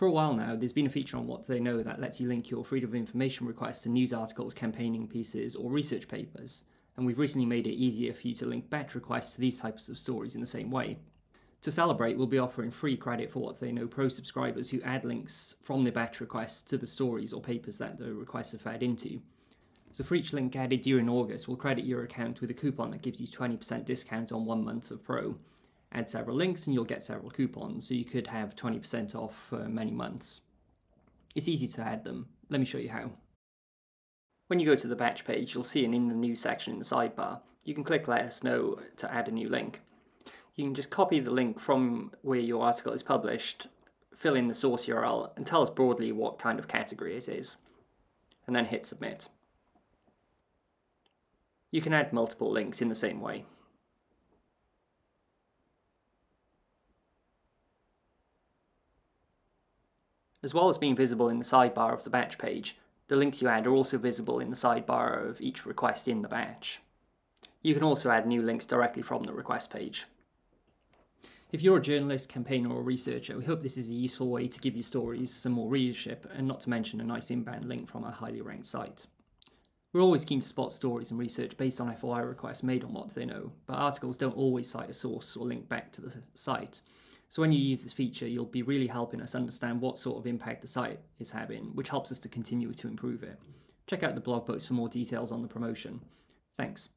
For a while now, there's been a feature on What Do They Know that lets you link your Freedom of Information requests to news articles, campaigning pieces, or research papers, and we've recently made it easier for you to link batch requests to these types of stories in the same way. To celebrate, we'll be offering free credit for What Do They Know Pro subscribers who add links from the batch requests to the stories or papers that the requests are fed into. So for each link added during August, we'll credit your account with a coupon that gives you 20% discount on one month of Pro add several links and you'll get several coupons, so you could have 20% off for many months. It's easy to add them. Let me show you how. When you go to the batch page, you'll see an in the news section in the sidebar. You can click let us know to add a new link. You can just copy the link from where your article is published, fill in the source URL, and tell us broadly what kind of category it is, and then hit submit. You can add multiple links in the same way. As well as being visible in the sidebar of the batch page, the links you add are also visible in the sidebar of each request in the batch. You can also add new links directly from the request page. If you're a journalist, campaigner or researcher, we hope this is a useful way to give your stories some more readership and not to mention a nice inbound link from a highly ranked site. We're always keen to spot stories and research based on FOI requests made on what they know, but articles don't always cite a source or link back to the site, so when you use this feature, you'll be really helping us understand what sort of impact the site is having, which helps us to continue to improve it. Check out the blog post for more details on the promotion. Thanks.